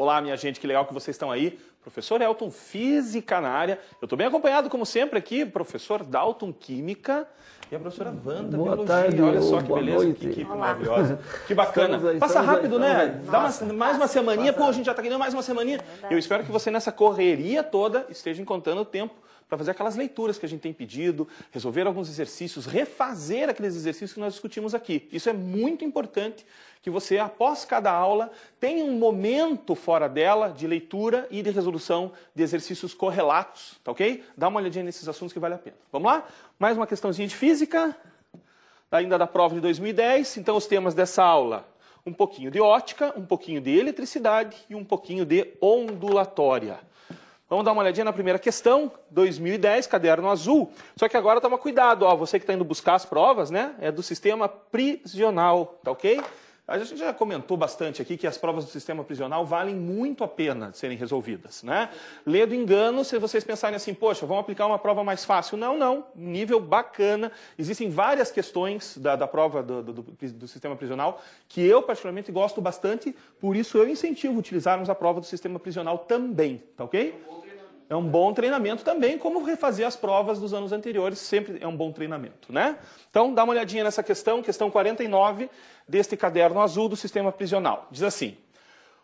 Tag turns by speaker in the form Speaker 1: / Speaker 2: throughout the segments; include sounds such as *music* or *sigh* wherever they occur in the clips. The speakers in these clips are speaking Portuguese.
Speaker 1: Olá, minha gente, que legal que vocês estão aí. Professor Elton, Física na área. Eu estou bem acompanhado, como sempre, aqui, professor Dalton, Química. E a professora Wanda,
Speaker 2: Boa
Speaker 1: Biologia.
Speaker 2: tarde,
Speaker 1: Olha só que
Speaker 2: boa
Speaker 1: beleza,
Speaker 2: noite.
Speaker 1: que equipe
Speaker 3: Olá.
Speaker 1: maravilhosa. Que bacana.
Speaker 2: Aí,
Speaker 1: Passa
Speaker 2: aí,
Speaker 1: rápido,
Speaker 2: estamos
Speaker 1: né?
Speaker 2: aí.
Speaker 1: Dá uma- mais uma semaninha. Pô, a gente já está querendo mais uma semaninha. Eu espero que você, nessa correria toda, esteja encontrando tempo para fazer aquelas leituras que a gente tem pedido, resolver alguns exercícios, refazer aqueles exercícios que nós discutimos aqui. Isso é muito importante que você, após cada aula, tenha um momento fora dela de leitura e de resolução de exercícios correlatos, tá ok? Dá uma olhadinha nesses assuntos que vale a pena. Vamos lá? Mais uma questãozinha de física, ainda da prova de 2010. Então, os temas dessa aula: um pouquinho de ótica, um pouquinho de eletricidade e um pouquinho de ondulatória. Vamos dar uma olhadinha na primeira questão, 2010, caderno azul. Só que agora toma cuidado, ó, você que está indo buscar as provas, né? É do sistema prisional, tá ok? A gente já comentou bastante aqui que as provas do sistema prisional valem muito a pena serem resolvidas, né? Lê engano se vocês pensarem assim, poxa, vamos aplicar uma prova mais fácil. Não, não, nível bacana. Existem várias questões da, da prova do, do- do- do sistema prisional que eu particularmente gosto bastante, por isso eu incentivo utilizarmos a prova do sistema prisional também, tá ok? É um bom treinamento também, como refazer as provas dos anos anteriores, sempre é um bom treinamento, né? Então, dá uma olhadinha nessa questão, questão 49 deste caderno azul do sistema prisional. Diz assim: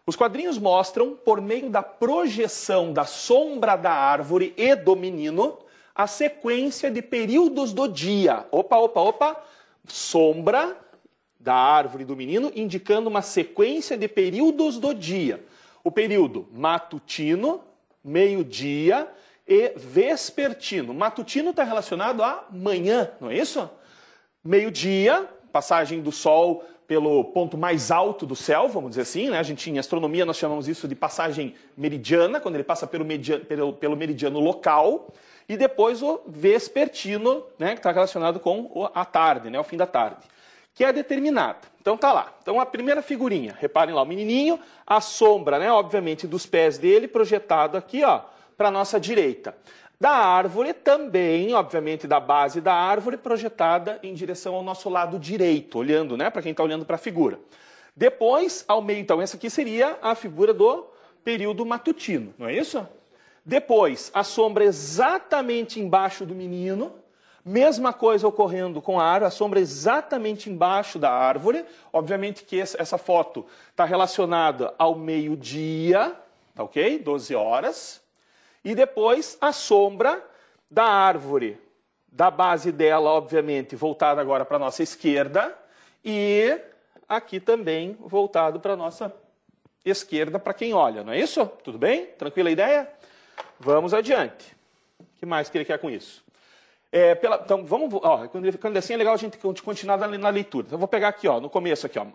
Speaker 1: Os quadrinhos mostram, por meio da projeção da sombra da árvore e do menino, a sequência de períodos do dia. Opa, opa, opa. Sombra da árvore do menino, indicando uma sequência de períodos do dia. O período matutino, meio-dia e vespertino. Matutino está relacionado à manhã, não é isso? Meio-dia, passagem do sol pelo ponto mais alto do céu, vamos dizer assim, né? A gente em astronomia nós chamamos isso de passagem meridiana, quando ele passa pelo pelo, pelo meridiano local, e depois o vespertino, né, que está relacionado com a tarde, né, o fim da tarde, que é determinada. Então tá lá. Então a primeira figurinha, reparem lá, o menininho, a sombra, né, obviamente dos pés dele projetado aqui, ó, para nossa direita. Da árvore também, obviamente, da base da árvore projetada em direção ao nosso lado direito, olhando, né, para quem está olhando para a figura. Depois, ao meio, então, essa aqui seria a figura do período matutino, não é isso? Depois, a sombra exatamente embaixo do menino, mesma coisa ocorrendo com a árvore, a sombra exatamente embaixo da árvore. Obviamente que essa foto está relacionada ao meio-dia, tá ok? 12 horas. E depois a sombra da árvore, da base dela, obviamente, voltada agora para a nossa esquerda, e aqui também voltado para a nossa esquerda, para quem olha, não é isso? Tudo bem? Tranquila a ideia? Vamos adiante. O que mais que ele quer com isso? É, pela- então, vamos. Ó, quando, quando assim é legal a gente continuar na, na leitura. Então, eu vou pegar aqui, ó, no começo aqui, ó.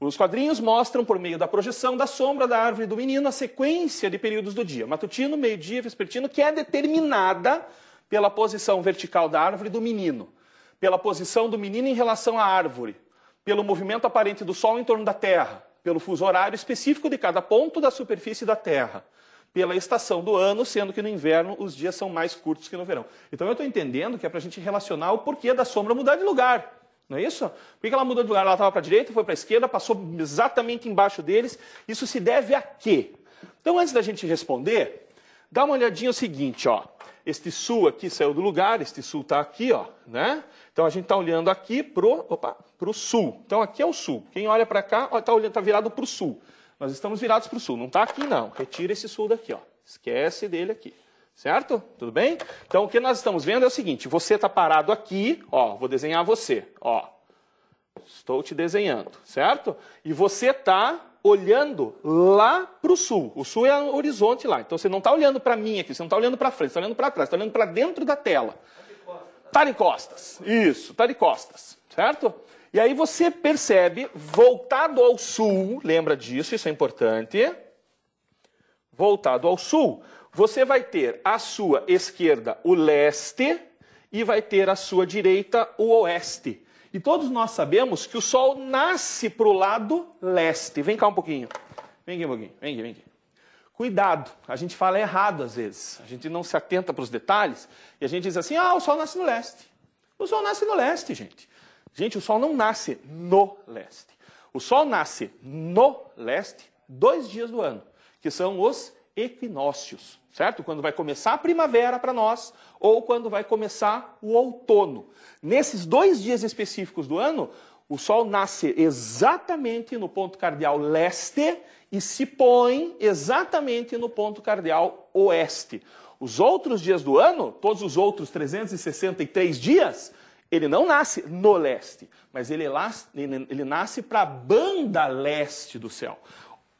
Speaker 1: Os quadrinhos mostram, por meio da projeção da sombra da árvore do menino, a sequência de períodos do dia. Matutino, meio-dia, vespertino, que é determinada pela posição vertical da árvore do menino, pela posição do menino em relação à árvore, pelo movimento aparente do Sol em torno da Terra, pelo fuso horário específico de cada ponto da superfície da Terra, pela estação do ano, sendo que no inverno os dias são mais curtos que no verão. Então eu estou entendendo que é para a gente relacionar o porquê da sombra mudar de lugar. Não é isso? Por que ela mudou de lugar? Ela estava para a direita, foi para a esquerda, passou exatamente embaixo deles. Isso se deve a quê? Então, antes da gente responder, dá uma olhadinha o seguinte, ó. Este sul aqui saiu do lugar, este sul está aqui, ó, né? Então a gente está olhando aqui pro, opa, pro sul. Então aqui é o sul. Quem olha para cá, está olhando, tá virado para o sul. Nós estamos virados para o sul. Não está aqui não. Retira esse sul daqui, ó. Esquece dele aqui. Certo? Tudo bem? Então o que nós estamos vendo é o seguinte: você está parado aqui, ó. Vou desenhar você, ó. Estou te desenhando, certo? E você está olhando lá para o sul. O sul é o horizonte lá. Então você não está olhando para mim aqui, você não está olhando para frente, você está olhando para trás, está olhando para dentro da tela. Está de costas. Isso, está de costas, certo? E aí você percebe, voltado ao sul, lembra disso, isso é importante. Voltado ao sul, você vai ter à sua esquerda o leste e vai ter à sua direita o oeste. E todos nós sabemos que o sol nasce para o lado leste. Vem cá um pouquinho. Vem aqui um pouquinho. Vem aqui, vem aqui. Cuidado, a gente fala errado às vezes. A gente não se atenta para os detalhes e a gente diz assim: ah, o sol nasce no leste. O sol nasce no leste, gente. Gente, o sol não nasce no leste. O sol nasce no leste dois dias do ano, que são os equinócios, certo? Quando vai começar a primavera para nós ou quando vai começar o outono. Nesses dois dias específicos do ano, o Sol nasce exatamente no ponto cardeal leste e se põe exatamente no ponto cardeal oeste. Os outros dias do ano, todos os outros 363 dias, ele não nasce no leste, mas ele, ele nasce para a banda leste do céu.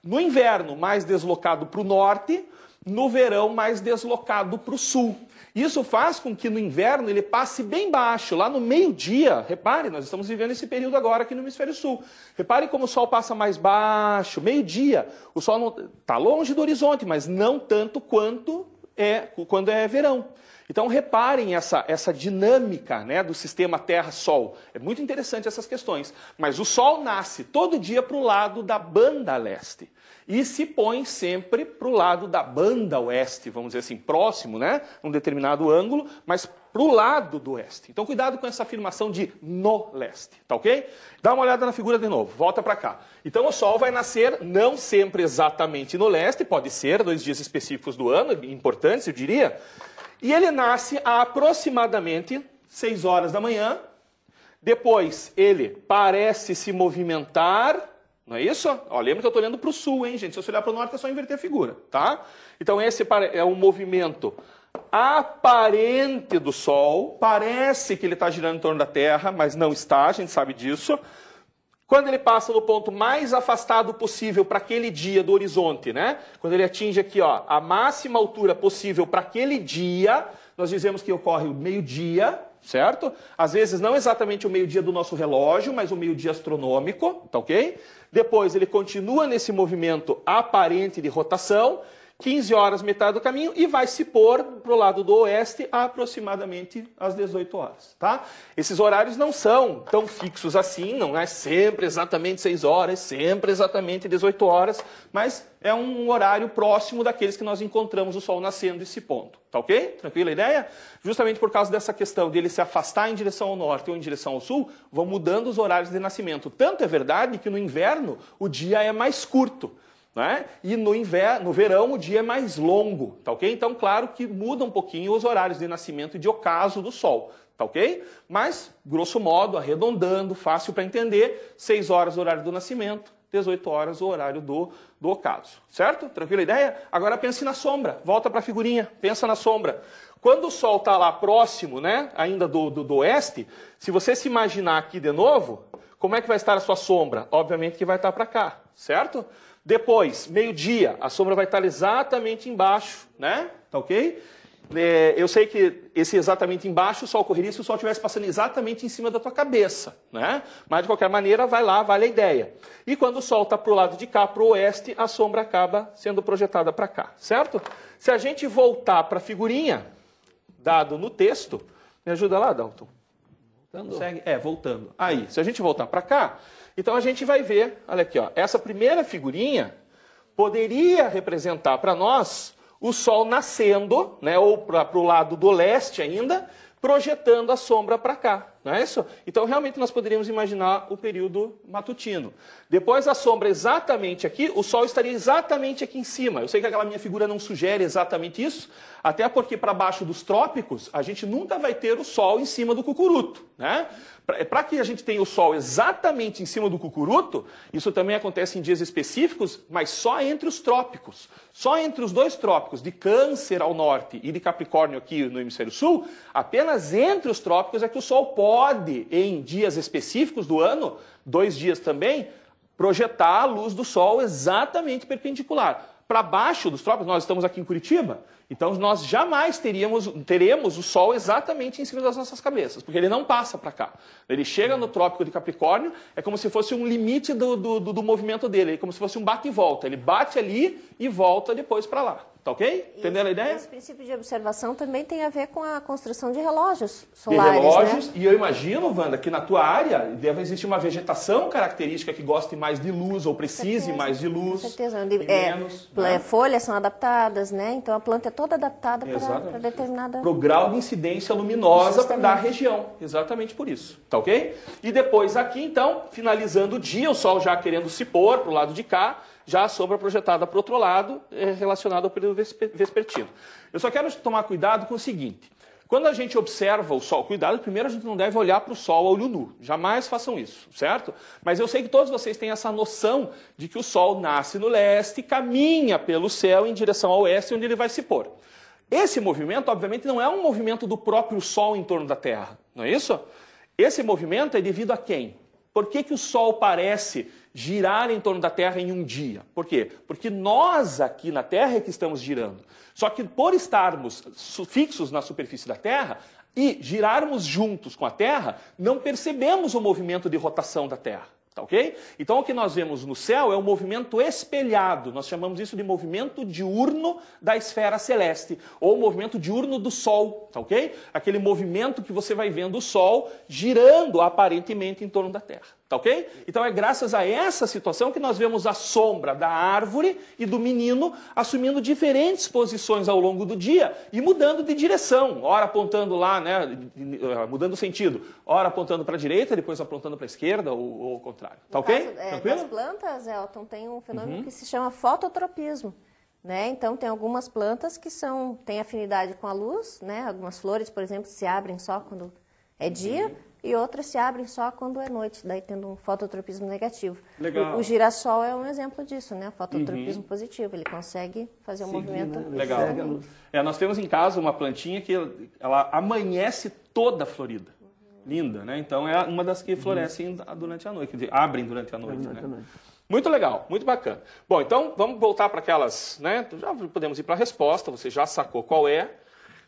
Speaker 1: No inverno, mais deslocado para o norte, no verão, mais deslocado para o sul. Isso faz com que no inverno ele passe bem baixo, lá no meio-dia. Repare, nós estamos vivendo esse período agora aqui no hemisfério sul. Repare como o sol passa mais baixo, meio-dia. O sol está longe do horizonte, mas não tanto quanto é quando é verão. Então reparem essa, essa dinâmica né, do sistema Terra-Sol. É muito interessante essas questões. Mas o Sol nasce todo dia para o lado da banda leste e se põe sempre para o lado da banda oeste, vamos dizer assim, próximo, né, um determinado ângulo, mas para o lado do oeste. Então cuidado com essa afirmação de no leste, tá ok? Dá uma olhada na figura de novo, volta para cá. Então o Sol vai nascer não sempre exatamente no leste, pode ser dois dias específicos do ano, importantes eu diria, e ele nasce a aproximadamente 6 horas da manhã. Depois ele parece se movimentar, não é isso? Ó, lembra que eu estou olhando para o sul, hein, gente? Se você olhar para o norte é só inverter a figura, tá? Então esse é um movimento aparente do Sol. Parece que ele está girando em torno da Terra, mas não está, a gente sabe disso. Quando ele passa no ponto mais afastado possível para aquele dia do horizonte, né? Quando ele atinge aqui, ó, a máxima altura possível para aquele dia, nós dizemos que ocorre o meio-dia, certo? Às vezes não exatamente o meio-dia do nosso relógio, mas o meio-dia astronômico, tá ok? Depois ele continua nesse movimento aparente de rotação 15 horas, metade do caminho, e vai se pôr para o lado do oeste aproximadamente às 18 horas. Tá? Esses horários não são tão fixos assim, não é sempre exatamente 6 horas, sempre exatamente 18 horas, mas é um horário próximo daqueles que nós encontramos o Sol nascendo esse ponto. Tá ok? Tranquila a ideia? Justamente por causa dessa questão de ele se afastar em direção ao norte ou em direção ao sul, vão mudando os horários de nascimento. Tanto é verdade que no inverno o dia é mais curto. Né? E no inverno, no verão, o dia é mais longo, tá ok? Então, claro que muda um pouquinho os horários de nascimento e de ocaso do Sol, tá ok? Mas, grosso modo, arredondando, fácil para entender, 6 horas o horário do nascimento, 18 horas o horário do, do ocaso, certo? Tranquila ideia? Agora pense na sombra, volta para a figurinha, pensa na sombra. Quando o Sol está lá próximo, né, ainda do, do, do oeste, se você se imaginar aqui de novo, como é que vai estar a sua sombra? Obviamente que vai estar para cá, certo? Depois, meio-dia, a sombra vai estar exatamente embaixo, né? Tá ok? É, eu sei que esse exatamente embaixo só ocorreria se o sol estivesse passando exatamente em cima da tua cabeça, né? Mas de qualquer maneira, vai lá, vale a ideia. E quando o sol está para o lado de cá, para o oeste, a sombra acaba sendo projetada para cá, certo? Se a gente voltar para a figurinha, dado no texto, me ajuda lá, Dalton. Voltando. Consegue? É, voltando. Aí, se a gente voltar para cá, então a gente vai ver, olha aqui, ó, essa primeira figurinha poderia representar para nós o Sol nascendo, né, ou para o lado do leste ainda, projetando a sombra para cá, não é isso? Então, realmente, nós poderíamos imaginar o período matutino. Depois, a sombra exatamente aqui, o Sol estaria exatamente aqui em cima. Eu sei que aquela minha figura não sugere exatamente isso, até porque para baixo dos trópicos, a gente nunca vai ter o Sol em cima do cucuruto, né? Para que a gente tenha o Sol exatamente em cima do cucuruto, isso também acontece em dias específicos, mas só entre os trópicos. Só entre os dois trópicos, de Câncer ao norte e de Capricórnio aqui no hemisfério sul, apenas entre os trópicos é que o Sol pode, em dias específicos do ano, dois dias também, projetar a luz do Sol exatamente perpendicular. Para baixo dos trópicos, nós estamos aqui em Curitiba, então nós jamais teríamos, teremos o Sol exatamente em cima das nossas cabeças, porque ele não passa para cá. Ele chega no Trópico de Capricórnio, é como se fosse um limite do, do, do movimento dele, é como se fosse um bate e volta. Ele bate ali e volta depois para lá. Tá ok? Entenderam a ideia?
Speaker 2: Esse princípio de observação também tem a ver com a construção de relógios solares.
Speaker 1: De relógios,
Speaker 2: né?
Speaker 1: e eu imagino, Wanda, que na tua área deve existir uma vegetação característica que goste mais de luz ou precise mais de luz.
Speaker 2: Com certeza. Onde, é, menos, né? Folhas são adaptadas, né? Então a planta é toda adaptada para determinada.
Speaker 1: Para o grau de incidência luminosa da região. Exatamente por isso. Tá ok? E depois aqui, então, finalizando o dia, o sol já querendo se pôr para o lado de cá já a sombra projetada para o outro lado é relacionada ao período vespertino. Eu só quero tomar cuidado com o seguinte. Quando a gente observa o Sol, cuidado, primeiro a gente não deve olhar para o Sol a olho nu. Jamais façam isso, certo? Mas eu sei que todos vocês têm essa noção de que o Sol nasce no leste, caminha pelo céu em direção ao oeste, onde ele vai se pôr. Esse movimento, obviamente, não é um movimento do próprio Sol em torno da Terra, não é isso? Esse movimento é devido a quem? Por que, que o Sol parece girar em torno da Terra em um dia? Por quê? Porque nós aqui na Terra é que estamos girando. Só que por estarmos fixos na superfície da Terra e girarmos juntos com a Terra, não percebemos o movimento de rotação da Terra. Tá ok? Então o que nós vemos no céu é o movimento espelhado. Nós chamamos isso de movimento diurno da esfera celeste, ou movimento diurno do Sol, tá ok? Aquele movimento que você vai vendo o Sol girando aparentemente em torno da Terra. Tá ok? Então é graças a essa situação que nós vemos a sombra da árvore e do menino assumindo diferentes posições ao longo do dia e mudando de direção, ora apontando lá, né, mudando o sentido, ora apontando para a direita, depois apontando para a esquerda ou, ou ao contrário. Tá no ok?
Speaker 2: Caso, é? Nas plantas, Elton, tem um fenômeno uhum. que se chama fototropismo. Né? Então tem algumas plantas que são têm afinidade com a luz, né? Algumas flores, por exemplo, se abrem só quando é dia. Uhum e outras se abrem só quando é noite, daí tendo um fototropismo negativo.
Speaker 1: Legal.
Speaker 2: O, o girassol é um exemplo disso, né? Fototropismo uhum. positivo, ele consegue fazer um Seguir, movimento. Né?
Speaker 1: Legal. É, nós temos em casa uma plantinha que ela amanhece toda florida. Uhum. Linda, né? Então é uma das que florescem uhum. durante a noite, abrem durante a noite, durante né? A noite. Muito legal, muito bacana. Bom, então vamos voltar para aquelas, né? Já podemos ir para a resposta, você já sacou qual é.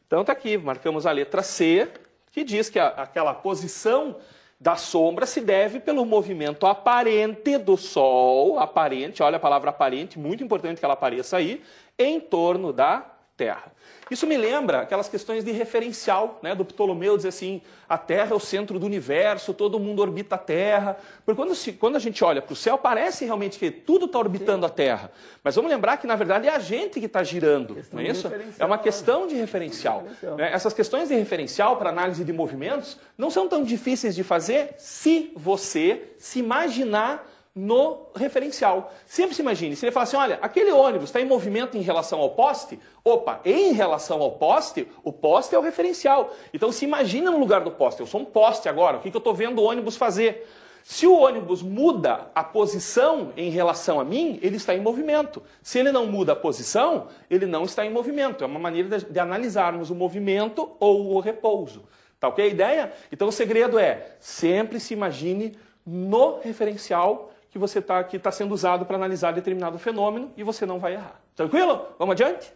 Speaker 1: Então tá aqui, marcamos a letra C, que diz que a, aquela posição da sombra se deve pelo movimento aparente do Sol, aparente, olha a palavra aparente, muito importante que ela apareça aí, em torno da Terra. Isso me lembra aquelas questões de referencial, né, do Ptolomeu dizer assim, a Terra é o centro do universo, todo mundo orbita a Terra. Porque quando, se, quando a gente olha para o céu, parece realmente que tudo está orbitando Sim. a Terra. Mas vamos lembrar que, na verdade, é a gente que está girando, não é isso? É uma questão de referencial. referencial. Né? Essas questões de referencial para análise de movimentos não são tão difíceis de fazer se você se imaginar no referencial. Sempre se imagine, se ele falar assim, olha, aquele ônibus está em movimento em relação ao poste, opa, em relação ao poste, o poste é o referencial. Então se imagina no lugar do poste, eu sou um poste agora, o que, que eu estou vendo o ônibus fazer? Se o ônibus muda a posição em relação a mim, ele está em movimento. Se ele não muda a posição, ele não está em movimento. É uma maneira de, de analisarmos o movimento ou o repouso. Tá ok a ideia? Então o segredo é, sempre se imagine no referencial que você está que está sendo usado para analisar determinado fenômeno e você não vai errar. Tranquilo? Vamos adiante?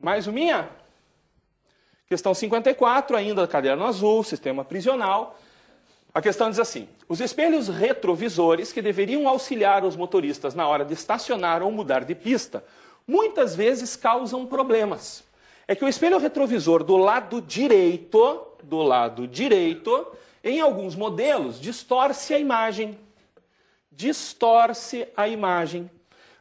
Speaker 1: Mais uma? Questão 54, ainda caderno azul, sistema prisional. A questão diz assim: os espelhos retrovisores que deveriam auxiliar os motoristas na hora de estacionar ou mudar de pista, muitas vezes causam problemas. É que o espelho retrovisor do lado direito, do lado direito, em alguns modelos, distorce a imagem distorce a imagem,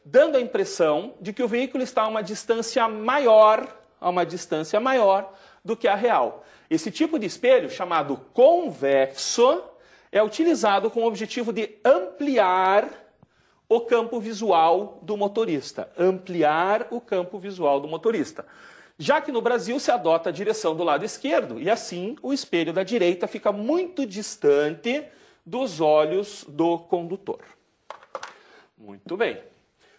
Speaker 1: dando a impressão de que o veículo está a uma distância maior, a uma distância maior do que a real. Esse tipo de espelho, chamado convexo, é utilizado com o objetivo de ampliar o campo visual do motorista, ampliar o campo visual do motorista. Já que no Brasil se adota a direção do lado esquerdo, e assim o espelho da direita fica muito distante dos olhos do condutor. Muito bem.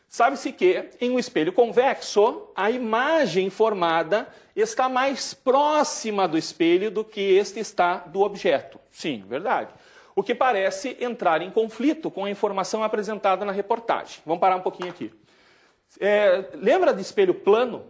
Speaker 1: Sabe-se que em um espelho convexo, a imagem formada está mais próxima do espelho do que este está do objeto. Sim, verdade. O que parece entrar em conflito com a informação apresentada na reportagem. Vamos parar um pouquinho aqui. É, lembra de espelho plano?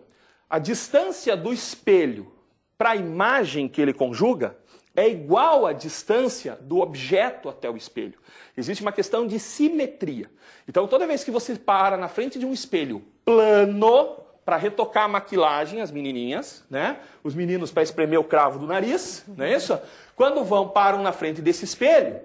Speaker 1: A distância do espelho para a imagem que ele conjuga é igual à distância do objeto até o espelho. Existe uma questão de simetria. Então, toda vez que você para na frente de um espelho plano, para retocar a maquilagem, as menininhas, né? Os meninos para espremer o cravo do nariz, não é isso? Quando vão, param na frente desse espelho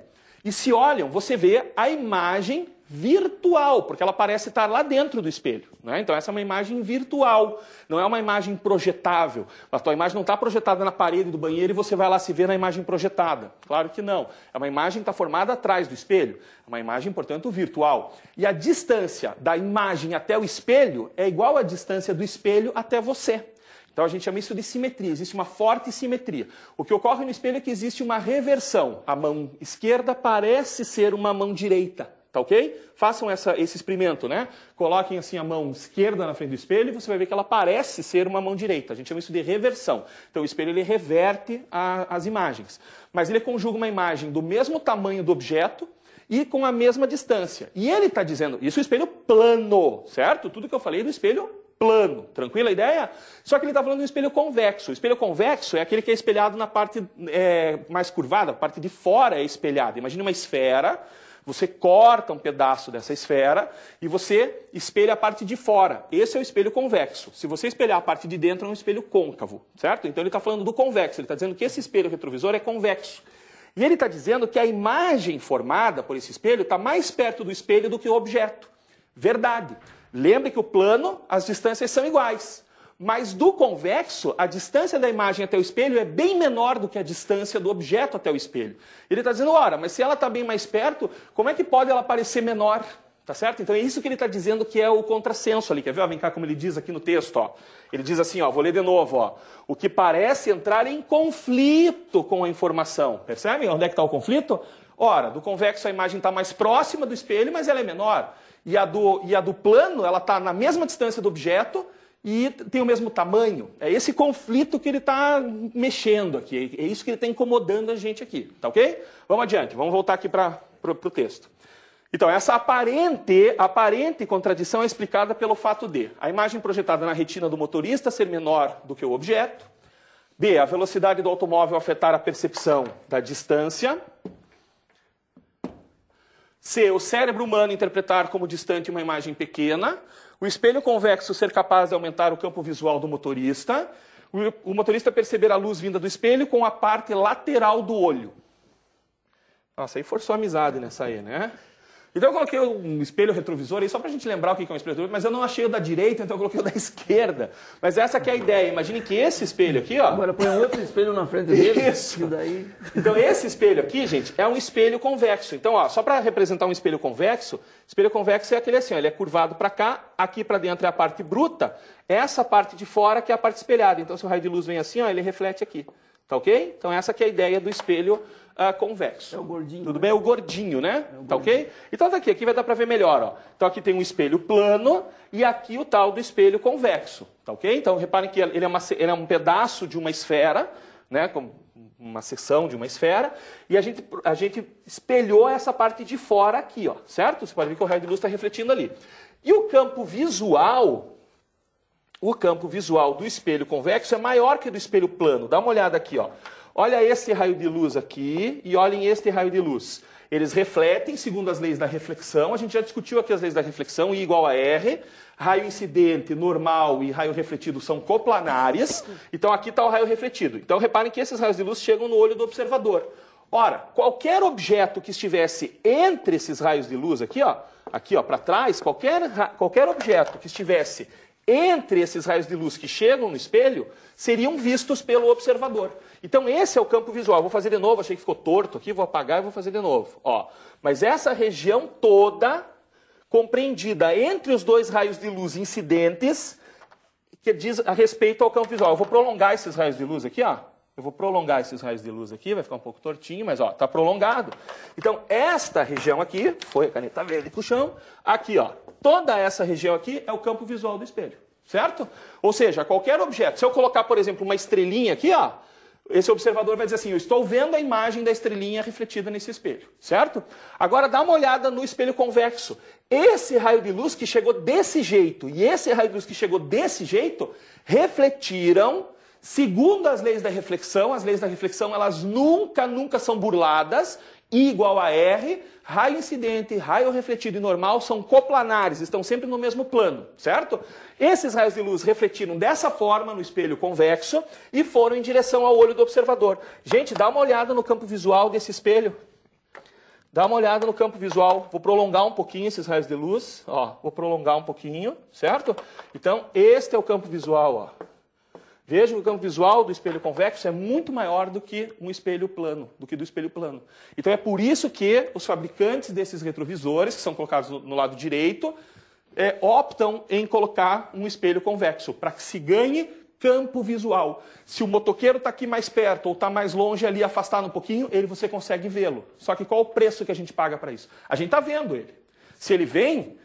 Speaker 1: e se olham, você vê a imagem virtual, porque ela parece estar lá dentro do espelho. Né? Então, essa é uma imagem virtual, não é uma imagem projetável. A tua imagem não está projetada na parede do banheiro e você vai lá se ver na imagem projetada. Claro que não. É uma imagem que está formada atrás do espelho. É uma imagem, portanto, virtual. E a distância da imagem até o espelho é igual à distância do espelho até você. Então a gente chama isso de simetria, existe uma forte simetria. O que ocorre no espelho é que existe uma reversão. A mão esquerda parece ser uma mão direita, tá ok? Façam essa, esse experimento, né? Coloquem assim a mão esquerda na frente do espelho e você vai ver que ela parece ser uma mão direita. A gente chama isso de reversão. Então o espelho ele reverte a, as imagens. Mas ele conjuga uma imagem do mesmo tamanho do objeto, e com a mesma distância. E ele está dizendo, isso é espelho plano, certo? Tudo que eu falei do espelho plano. Tranquila a ideia? Só que ele está falando de um espelho convexo. O espelho convexo é aquele que é espelhado na parte é, mais curvada, a parte de fora é espelhada. Imagine uma esfera, você corta um pedaço dessa esfera e você espelha a parte de fora. Esse é o espelho convexo. Se você espelhar a parte de dentro, é um espelho côncavo, certo? Então ele está falando do convexo, ele está dizendo que esse espelho retrovisor é convexo. E ele está dizendo que a imagem formada por esse espelho está mais perto do espelho do que o objeto. Verdade. Lembre que o plano, as distâncias são iguais. Mas do convexo, a distância da imagem até o espelho é bem menor do que a distância do objeto até o espelho. Ele está dizendo, ora, mas se ela está bem mais perto, como é que pode ela parecer menor? Tá certo? Então é isso que ele está dizendo que é o contrassenso ali. Quer ver? Ó, vem cá como ele diz aqui no texto. Ó. Ele diz assim, ó, vou ler de novo. Ó, o que parece entrar em conflito com a informação. Percebem onde é que está o conflito? Ora, do convexo a imagem está mais próxima do espelho, mas ela é menor e a do, e a do plano ela está na mesma distância do objeto e tem o mesmo tamanho. É esse conflito que ele está mexendo aqui, é isso que ele está incomodando a gente aqui, tá ok? Vamos adiante, vamos voltar aqui para o texto. Então, essa aparente, aparente contradição é explicada pelo fato de a imagem projetada na retina do motorista ser menor do que o objeto, B, a velocidade do automóvel afetar a percepção da distância, C. O cérebro humano interpretar como distante uma imagem pequena. O espelho convexo ser capaz de aumentar o campo visual do motorista. O motorista perceber a luz vinda do espelho com a parte lateral do olho. Nossa, aí forçou a amizade nessa aí, né? Então eu coloquei um espelho retrovisor aí só para a gente lembrar o que é um espelho retrovisor, mas eu não achei o da direita, então eu coloquei o da *laughs* esquerda. Mas essa que é a ideia. Imagine que esse espelho aqui, ó.
Speaker 3: Agora põe outro espelho na frente dele. *laughs*
Speaker 1: Isso.
Speaker 3: daí...
Speaker 1: Então esse espelho aqui, gente, é um espelho convexo. Então, ó, só para representar um espelho convexo, espelho convexo é aquele assim, ó, ele é curvado para cá, aqui para dentro é a parte bruta, essa parte de fora que é a parte espelhada. Então se o raio de luz vem assim, ó, ele reflete aqui. Tá ok? Então essa que é a ideia do espelho uh, convexo.
Speaker 3: É o gordinho.
Speaker 1: Tudo
Speaker 3: né?
Speaker 1: bem? É o gordinho, né? É o tá ok? Então tá aqui, aqui vai dar para ver melhor. Ó. Então aqui tem um espelho plano e aqui o tal do espelho convexo. Tá ok? Então reparem que ele é, uma, ele é um pedaço de uma esfera, né? Com uma seção de uma esfera, e a gente, a gente espelhou essa parte de fora aqui, ó, certo? Você pode ver que o raio de luz está refletindo ali. E o campo visual, o campo visual do espelho convexo é maior que do espelho plano. Dá uma olhada aqui, ó. Olha esse raio de luz aqui e olhem este raio de luz. Eles refletem segundo as leis da reflexão. A gente já discutiu aqui as leis da reflexão, I igual a R. Raio incidente, normal e raio refletido são coplanares. Então aqui está o raio refletido. Então reparem que esses raios de luz chegam no olho do observador. Ora, qualquer objeto que estivesse entre esses raios de luz aqui, ó, aqui ó, para trás, qualquer, qualquer objeto que estivesse entre esses raios de luz que chegam no espelho seriam vistos pelo observador. Então esse é o campo visual. Vou fazer de novo, achei que ficou torto aqui, vou apagar e vou fazer de novo. Ó, mas essa região toda compreendida entre os dois raios de luz incidentes que diz a respeito ao campo visual. Eu vou prolongar esses raios de luz aqui, ó. Eu vou prolongar esses raios de luz aqui, vai ficar um pouco tortinho, mas ó, tá prolongado. Então, esta região aqui, foi a caneta verde pro chão, aqui, ó, toda essa região aqui é o campo visual do espelho, certo? Ou seja, qualquer objeto, se eu colocar, por exemplo, uma estrelinha aqui, ó, esse observador vai dizer assim: Eu estou vendo a imagem da estrelinha refletida nesse espelho, certo? Agora dá uma olhada no espelho convexo. Esse raio de luz que chegou desse jeito e esse raio de luz que chegou desse jeito refletiram Segundo as leis da reflexão, as leis da reflexão elas nunca, nunca são burladas. I igual a R, raio incidente, raio refletido e normal são coplanares, estão sempre no mesmo plano, certo? Esses raios de luz refletiram dessa forma no espelho convexo e foram em direção ao olho do observador. Gente, dá uma olhada no campo visual desse espelho. Dá uma olhada no campo visual. Vou prolongar um pouquinho esses raios de luz. Ó, vou prolongar um pouquinho, certo? Então, este é o campo visual. Ó. Veja que o campo visual do espelho convexo é muito maior do que um espelho plano, do que do espelho plano. Então é por isso que os fabricantes desses retrovisores, que são colocados no, lado direito, é, optam em colocar um espelho convexo, para que se ganhe campo visual. Se o motoqueiro está aqui mais perto ou está mais longe ali, afastado um pouquinho, ele você consegue vê-lo. Só que qual o preço que a gente paga para isso? A gente está vendo ele. Se ele vem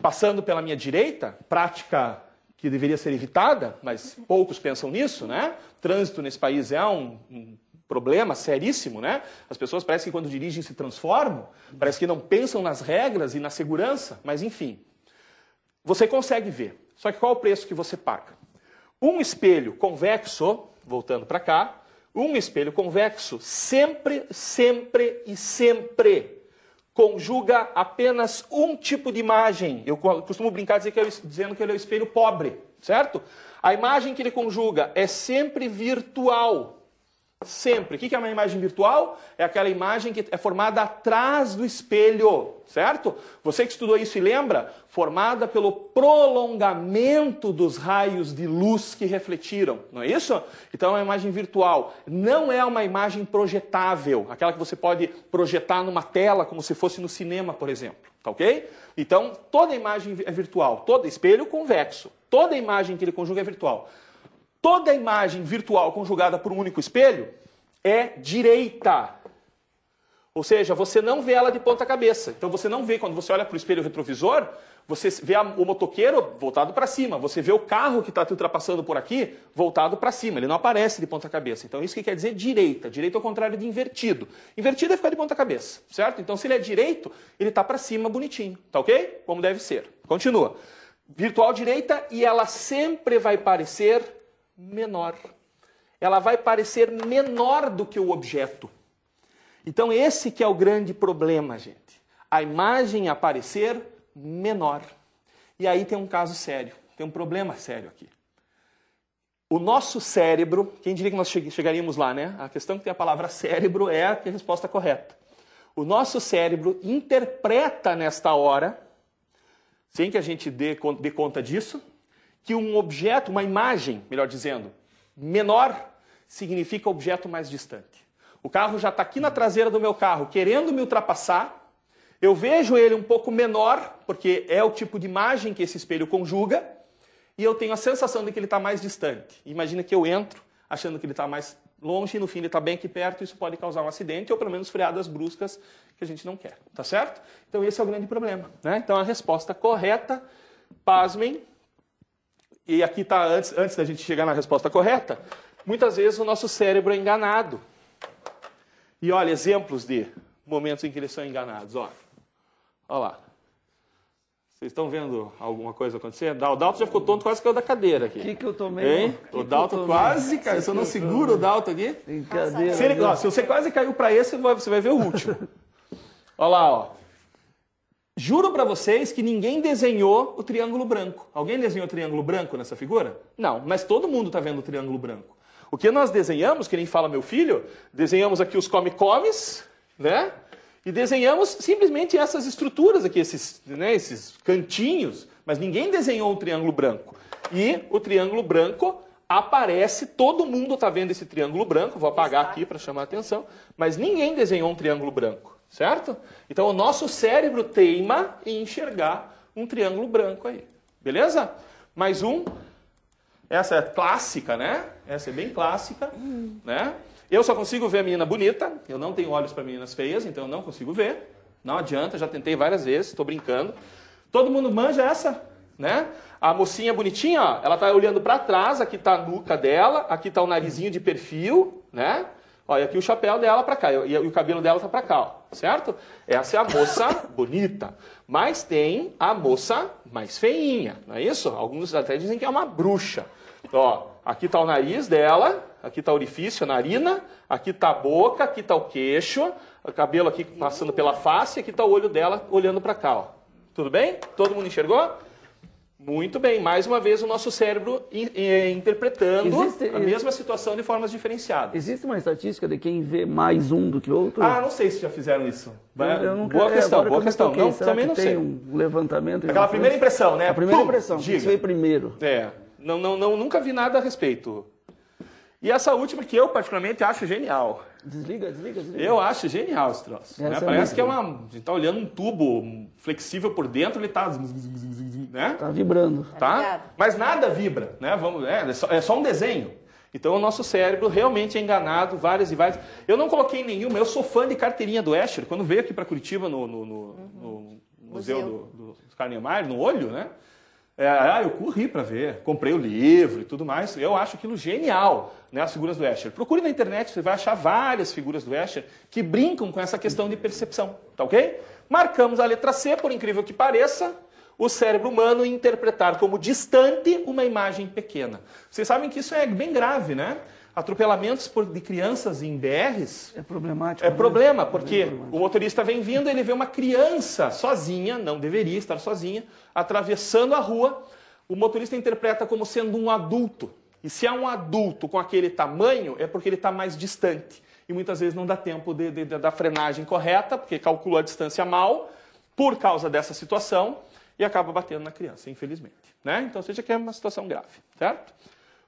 Speaker 1: passando pela minha direita, prática que deveria ser evitada, mas poucos pensam nisso, né? Trânsito nesse país é um, um problema seríssimo, né? As pessoas parecem que quando dirigem se transformam, parece que não pensam nas regras e na segurança, mas enfim. Você consegue ver. Só que qual o preço que você paga? Um espelho convexo, voltando para cá, um espelho convexo sempre, sempre e sempre conjuga apenas um tipo de imagem. Eu costumo brincar dizer que é, dizendo que ele é o espelho pobre, certo? A imagem que ele conjuga é sempre virtual. Sempre. O que é uma imagem virtual? É aquela imagem que é formada atrás do espelho, certo? Você que estudou isso e lembra? Formada pelo prolongamento dos raios de luz que refletiram, não é isso? Então é uma imagem virtual. Não é uma imagem projetável, aquela que você pode projetar numa tela, como se fosse no cinema, por exemplo. Tá ok? Então, toda imagem é virtual, todo espelho convexo. Toda imagem que ele conjuga é virtual. Toda imagem virtual conjugada por um único espelho é direita. Ou seja, você não vê ela de ponta cabeça. Então você não vê, quando você olha para o espelho retrovisor, você vê o motoqueiro voltado para cima. Você vê o carro que está te ultrapassando por aqui voltado para cima. Ele não aparece de ponta cabeça. Então isso que quer dizer direita. Direito é o contrário de invertido. Invertido é ficar de ponta cabeça, certo? Então se ele é direito, ele está para cima bonitinho. Tá ok? Como deve ser. Continua. Virtual direita e ela sempre vai parecer menor. Ela vai parecer menor do que o objeto. Então esse que é o grande problema, gente. A imagem aparecer menor. E aí tem um caso sério, tem um problema sério aqui. O nosso cérebro, quem diria que nós chegaríamos lá, né? A questão que tem a palavra cérebro é a resposta correta. O nosso cérebro interpreta nesta hora, sem que a gente dê, dê conta disso, que um objeto, uma imagem, melhor dizendo, menor, significa objeto mais distante. O carro já está aqui na traseira do meu carro, querendo me ultrapassar. Eu vejo ele um pouco menor, porque é o tipo de imagem que esse espelho conjuga, e eu tenho a sensação de que ele está mais distante. Imagina que eu entro achando que ele está mais longe e no fim ele está bem aqui perto, isso pode causar um acidente ou pelo menos freadas bruscas que a gente não quer, tá certo? Então esse é o grande problema. Né? Então a resposta correta, pasmem, e aqui está antes, antes da gente chegar na resposta correta, muitas vezes o nosso cérebro é enganado. E olha, exemplos de momentos em que eles são enganados. Ó. Olha lá. Vocês estão vendo alguma coisa acontecer? O Dalton já ficou tonto, quase caiu da cadeira aqui.
Speaker 3: O que, que eu tomei?
Speaker 1: Hein?
Speaker 3: Que
Speaker 1: o Dalton quase caiu. Você não segura o Dalton aqui?
Speaker 3: Brincadeira.
Speaker 1: Se, ele, ó, se você quase caiu para esse, você vai ver o último. *laughs* Olha lá, ó. Juro para vocês que ninguém desenhou o triângulo branco. Alguém desenhou o triângulo branco nessa figura? Não, mas todo mundo está vendo o triângulo branco. O que nós desenhamos, que nem fala meu filho, desenhamos aqui os come-comes, né? E desenhamos simplesmente essas estruturas aqui, esses, né, esses cantinhos, mas ninguém desenhou o triângulo branco. E o triângulo branco aparece, todo mundo está vendo esse triângulo branco, vou apagar aqui para chamar a atenção, mas ninguém desenhou um triângulo branco. Certo? Então o nosso cérebro teima em enxergar um triângulo branco aí. Beleza? Mais um. Essa é clássica, né? Essa é bem clássica, né? Eu só consigo ver a menina bonita, eu não tenho olhos para meninas feias, então eu não consigo ver. Não adianta, já tentei várias vezes, estou brincando. Todo mundo manja essa, né? A mocinha bonitinha, ó, ela está olhando para trás, aqui está a nuca dela, aqui está o narizinho de perfil, né? Olha aqui o chapéu dela para cá, e, o cabelo dela está para cá, ó, certo? Essa é a moça *laughs* bonita. Mas tem a moça mais feinha, não é isso? Alguns até dizem que é uma bruxa. Ó, aqui está o nariz dela, aqui está o orifício, a narina, aqui está a boca, aqui está o queixo, o cabelo aqui passando pela face, aqui está o olho dela olhando para cá. Ó. Tudo bem? Todo mundo enxergou? Muito bem, mais uma vez o nosso cérebro in- eh, interpretando
Speaker 3: Existe-
Speaker 1: a mesma situação de formas diferenciadas.
Speaker 3: Existe uma estatística de quem vê mais um do que outro?
Speaker 1: Ah, não sei se já fizeram isso. Vai-
Speaker 3: Eu nunca-
Speaker 1: boa
Speaker 3: é,
Speaker 1: questão, boa
Speaker 3: que eu
Speaker 1: questão.
Speaker 3: toquei,
Speaker 1: Não, também
Speaker 3: que
Speaker 1: não
Speaker 3: tem
Speaker 1: sei.
Speaker 3: um levantamento.
Speaker 1: Aquela primeira impressão, né?
Speaker 3: A primeira
Speaker 1: Pum,
Speaker 3: impressão.
Speaker 1: diga.
Speaker 3: Isso veio primeiro.
Speaker 1: É, não, não, não, nunca vi nada a respeito. E essa última que eu particularmente acho genial.
Speaker 3: Desliga, desliga, desliga.
Speaker 1: Eu acho genial esse troço. Né?
Speaker 3: é
Speaker 1: Parece que é uma. A gente tá olhando um tubo flexível por dentro, ele tá. Né?
Speaker 3: Tá vibrando.
Speaker 1: Tá?
Speaker 2: ligado?
Speaker 1: Mas nada vibra, né? Vamos, é, é, só, é só um desenho. Então o nosso cérebro realmente é enganado várias e várias. Eu não coloquei nenhuma, eu sou fã de carteirinha do Escher. Quando veio aqui para Curitiba no, no- no- no Museu
Speaker 2: Museu.
Speaker 1: do, do Niemeyer, no olho, né? É, ah, eu corri para ver, comprei o livro e tudo mais. Eu acho aquilo genial, né, as figuras do Escher. Procure na internet, você vai achar várias figuras do Escher que brincam com essa questão de percepção, tá ok? Marcamos a letra C, por incrível que pareça, o cérebro humano interpretar como distante uma imagem pequena. Vocês sabem que isso é bem grave, né? Atropelamentos por- de crianças em BRs
Speaker 3: É problemático.
Speaker 1: é
Speaker 3: né?
Speaker 1: problema, porque o motorista vem vindo, ele vê uma criança sozinha, não deveria estar sozinha, atravessando a rua. O motorista interpreta como sendo um adulto. E se é um adulto com aquele tamanho, é porque ele está mais distante. E muitas vezes não dá tempo de- de- de- da frenagem correta, porque calculou a distância mal, por causa dessa situação, e acaba batendo na criança, infelizmente. Né? Então, seja que é uma situação grave, certo?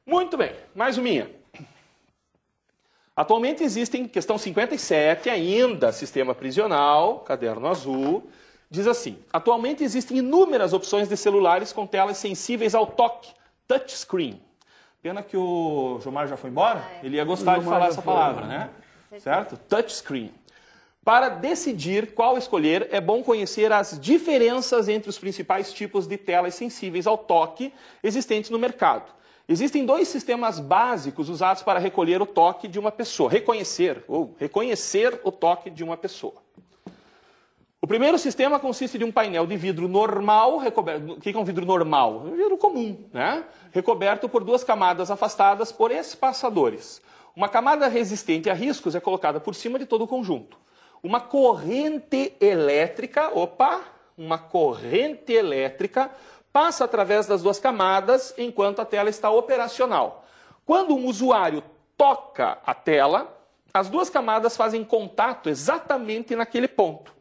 Speaker 1: Muito bem, mais uma minha. Atualmente existem, questão 57, ainda sistema prisional, caderno azul, diz assim: atualmente existem inúmeras opções de celulares com telas sensíveis ao toque, touchscreen. Pena que o Gilmar já foi embora, ele ia gostar de falar essa
Speaker 3: foi.
Speaker 1: palavra, né? Certo? Touchscreen. Para decidir qual escolher, é bom conhecer as diferenças entre os principais tipos de telas sensíveis ao toque existentes no mercado. Existem dois sistemas básicos usados para recolher o toque de uma pessoa, reconhecer ou reconhecer o toque de uma pessoa. O primeiro sistema consiste de um painel de vidro normal, recoberto. O que é um vidro normal? Um vidro comum, né? Recoberto por duas camadas afastadas por espaçadores. Uma camada resistente a riscos é colocada por cima de todo o conjunto. Uma corrente elétrica, opa, uma corrente elétrica passa através das duas camadas enquanto a tela está operacional. Quando um usuário toca a tela, as duas camadas fazem contato exatamente naquele ponto.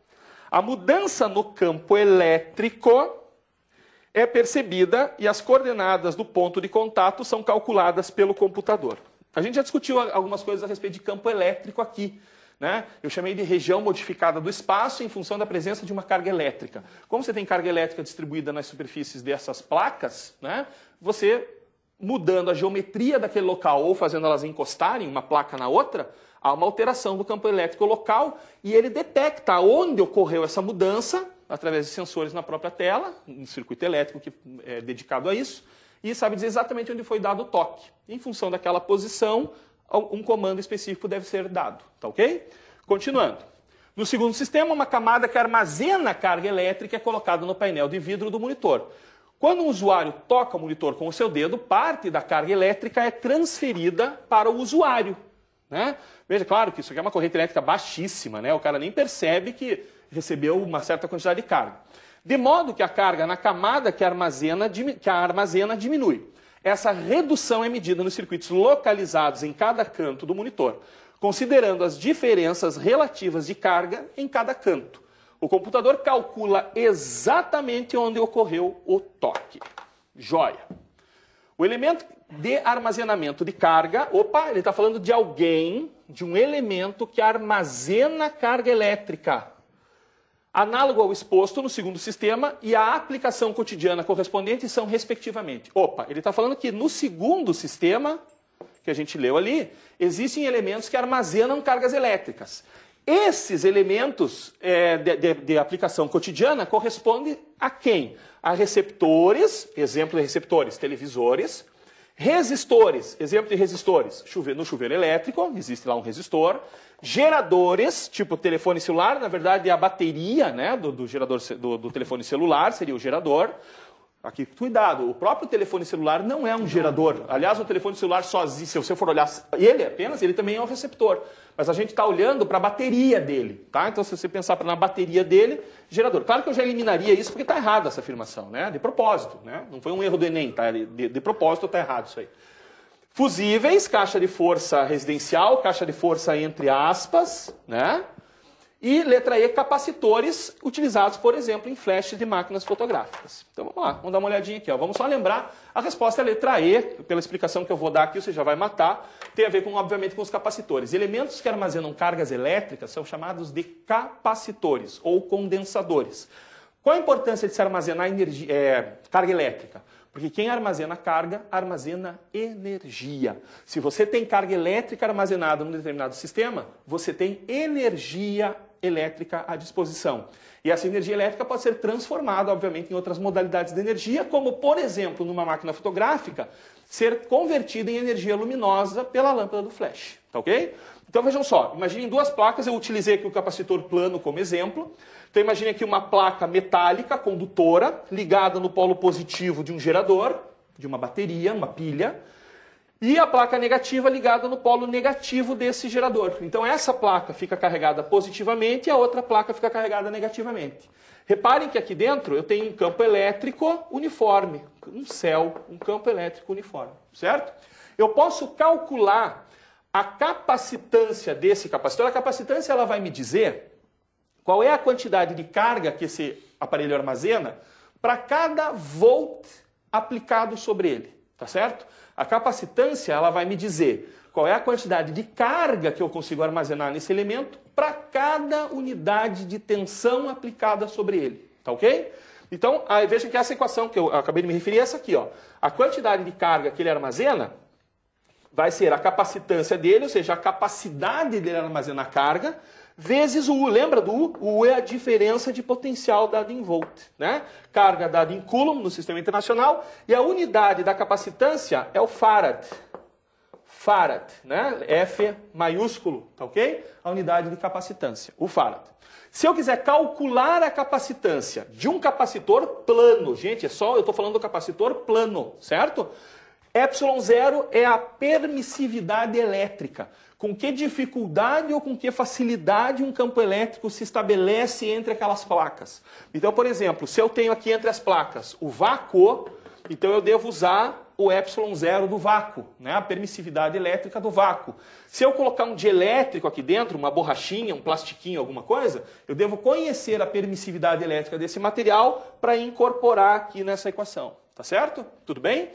Speaker 1: A mudança no campo elétrico é percebida e as coordenadas do ponto de contato são calculadas pelo computador. A gente já discutiu algumas coisas a respeito de campo elétrico aqui. Né? Eu chamei de região modificada do espaço em função da presença de uma carga elétrica. Como você tem carga elétrica distribuída nas superfícies dessas placas, né? você mudando a geometria daquele local ou fazendo elas encostarem uma placa na outra, há uma alteração do campo elétrico local e ele detecta onde ocorreu essa mudança através de sensores na própria tela, um circuito elétrico que é dedicado a isso, e sabe dizer exatamente onde foi dado o toque. Em função daquela posição, um comando específico deve ser dado, tá ok? Continuando. No segundo sistema, uma camada que armazena a carga elétrica é colocada no painel de vidro do monitor. Quando um usuário toca o monitor com o seu dedo, parte da carga elétrica é transferida para o usuário. Né? Veja, claro que isso aqui é uma corrente elétrica baixíssima, né? o cara nem percebe que recebeu uma certa quantidade de carga. De modo que a carga na camada que armazena, que a armazena diminui. Essa redução é medida nos circuitos localizados em cada canto do monitor, considerando as diferenças relativas de carga em cada canto. O computador calcula exatamente onde ocorreu o toque. Joia. O elemento de armazenamento de carga, opa, ele está falando de alguém, de um elemento que armazena carga elétrica. Análogo ao exposto no segundo sistema e a aplicação cotidiana correspondente são respectivamente. Opa, ele está falando que no segundo sistema, que a gente leu ali, existem elementos que armazenam cargas elétricas. Esses elementos é, de, de, de, aplicação cotidiana correspondem a quem? A receptores, exemplo de receptores, televisores, resistores, exemplo de resistores, chuveiro, no chuveiro elétrico, existe lá um resistor, geradores, tipo telefone celular, na verdade é a bateria né, do, do gerador do, do telefone celular, seria o gerador, Aqui, cuidado, o próprio telefone celular não é um gerador. Aliás, o telefone celular sozinho, se você for olhar ele apenas, ele também é um receptor. Mas a gente está olhando para a bateria dele, tá? Então, se você pensar na bateria dele, gerador. Claro que eu já eliminaria isso porque está errada essa afirmação, né? De propósito, né? Não foi um erro do Enem, tá? De, de propósito está errado isso aí. Fusíveis, caixa de força residencial, caixa de força entre aspas, né? E letra E, capacitores utilizados, por exemplo, em flashes de máquinas fotográficas. Então vamos lá, vamos dar uma olhadinha aqui. Ó. Vamos só lembrar, a resposta é a letra E, pela explicação que eu vou dar aqui, você já vai matar, tem a ver, com, obviamente, com os capacitores. Elementos que armazenam cargas elétricas são chamados de capacitores ou condensadores. Qual a importância de se armazenar energia, é, carga elétrica? Porque quem armazena carga, armazena energia. Se você tem carga elétrica armazenada num determinado sistema, você tem energia elétrica à disposição. E essa energia elétrica pode ser transformada, obviamente, em outras modalidades de energia, como, por exemplo, numa máquina fotográfica, ser convertida em energia luminosa pela lâmpada do flash. Tá ok? Então vejam só, imaginem duas placas, eu utilizei aqui o capacitor plano como exemplo. Então imagine aqui uma placa metálica, condutora, ligada no polo positivo de um gerador, de uma bateria, uma pilha e a placa negativa ligada no polo negativo desse gerador. Então essa placa fica carregada positivamente e a outra placa fica carregada negativamente. Reparem que aqui dentro eu tenho um campo elétrico uniforme, um céu, um campo elétrico uniforme, certo? Eu posso calcular a capacitância desse capacitor. A capacitância ela vai me dizer qual é a quantidade de carga que esse aparelho armazena para cada volt aplicado sobre ele, tá certo? A capacitância ela vai me dizer qual é a quantidade de carga que eu consigo armazenar nesse elemento para cada unidade de tensão aplicada sobre ele. Tá ok? Então, aí veja que essa equação que eu acabei de me referir é essa aqui. Ó. A quantidade de carga que ele armazena vai ser a capacitância dele, ou seja, a capacidade dele armazenar carga, vezes o U. Lembra do U? O U é a diferença de potencial dada em volt. Né? Carga dada em Coulomb no sistema internacional. E a unidade da capacitância é o Farad. Farad, né? F maiúsculo, tá ok? A unidade de capacitância, o Farad. Se eu quiser calcular a capacitância de um capacitor plano, gente, é só, eu estou falando do capacitor plano, certo? Epsilon zero é a permissividade elétrica com que dificuldade ou com que facilidade um campo elétrico se estabelece entre aquelas placas. Então, por exemplo, se eu tenho aqui entre as placas o vácuo, então eu devo usar o epsilon zero do vácuo, né? a permissividade elétrica do vácuo. Se eu colocar um dielétrico aqui dentro, uma borrachinha, um plastiquinho, alguma coisa, eu devo conhecer a permissividade elétrica desse material para incorporar aqui nessa equação. Tá certo? Tudo bem?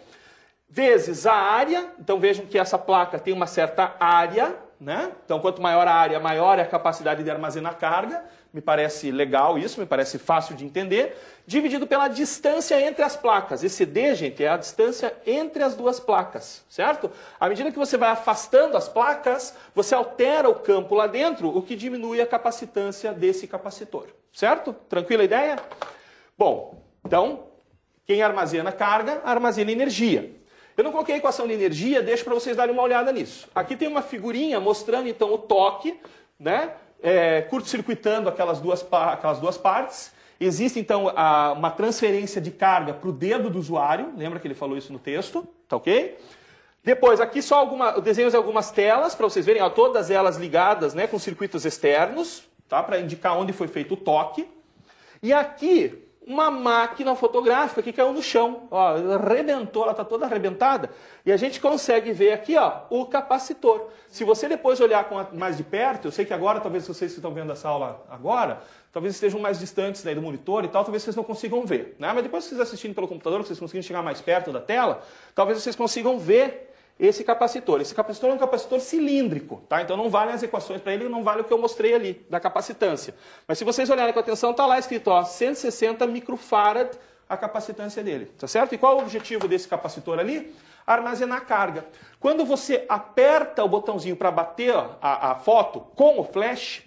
Speaker 1: Vezes a área, então vejam que essa placa tem uma certa área, né? Então quanto maior a área, maior é a capacidade de armazenar carga, me parece legal isso, me parece fácil de entender, dividido pela distância entre as placas. Esse D, gente, é a distância entre as duas placas, certo? À medida que você vai afastando as placas, você altera o campo lá dentro, o que diminui a capacitância desse capacitor, certo? Tranquila ideia? Bom, então, quem armazena carga, armazena energia. Eu não coloquei a equação de energia, deixo para vocês darem uma olhada nisso. Aqui tem uma figurinha mostrando então o toque, né? É, curto-circuitando aquelas duas, aquelas duas partes. Existe então a, uma transferência de carga para o dedo do usuário, lembra que ele falou isso no texto, tá ok? Depois, aqui só alguma, desenhos de algumas telas, para vocês verem, ó, todas elas ligadas né, com circuitos externos, tá? para indicar onde foi feito o toque. E aqui, uma máquina fotográfica que caiu no chão. Ó, arrebentou, ela está toda arrebentada. E a gente consegue ver aqui ó, o capacitor. Se você depois olhar mais de perto, eu sei que agora, talvez vocês que estão vendo essa aula agora, talvez estejam mais distantes daí do monitor e tal, talvez vocês não consigam ver. Né? Mas depois que vocês assistindo pelo computador, que vocês conseguirem chegar mais perto da tela, talvez vocês consigam ver esse capacitor. Esse capacitor é um capacitor cilíndrico, tá? Então não valem as equações para ele, não vale o que eu mostrei ali da capacitância. Mas se vocês olharem com atenção, está lá escrito, ó, 160 microfarad a capacitância dele, tá certo? E qual é o objetivo desse capacitor ali? Armazenar carga. Quando você aperta o botãozinho para bater a, a, foto com o flash,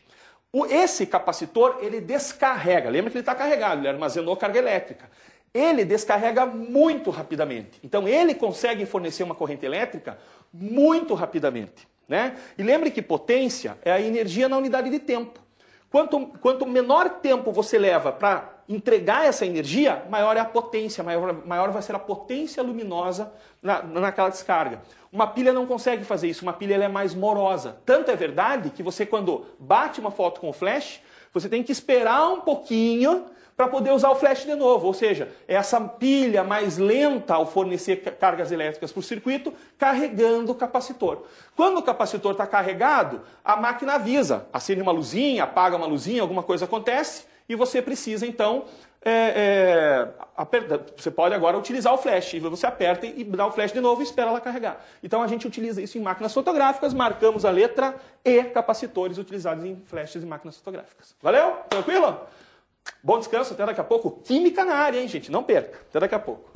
Speaker 1: o, esse capacitor ele descarrega. Lembra que ele está carregado, ele armazenou carga elétrica ele descarrega muito rapidamente. Então ele consegue fornecer uma corrente elétrica muito rapidamente. Né? E lembre que potência é a energia na unidade de tempo. Quanto, quanto menor tempo você leva para entregar essa energia, maior é a potência, maior, maior vai ser a potência luminosa na, naquela descarga. Uma pilha não consegue fazer isso, uma pilha é mais morosa. Tanto é verdade que você, quando bate uma foto com o flash, você tem que esperar um pouquinho para poder usar o flash de novo. Ou seja, é essa pilha mais lenta ao fornecer cargas elétricas para o circuito, carregando o capacitor. Quando o capacitor está carregado, a máquina avisa, acende uma luzinha, apaga uma luzinha, alguma coisa acontece, e você precisa então é, é, você pode agora utilizar o flash. Você aperta e dá o flash de novo e espera ela carregar. Então a gente utiliza isso em máquinas fotográficas, marcamos a letra E, capacitores utilizados em flashes e máquinas fotográficas. Valeu? Tranquilo? Bom descanso, até daqui a pouco. Química na área, hein, gente? Não perca. Até daqui a pouco.